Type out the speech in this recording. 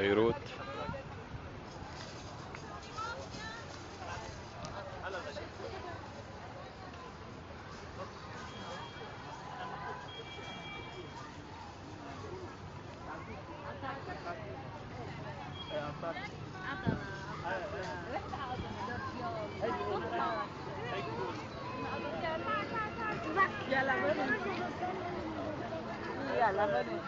بيروت. يلا بنو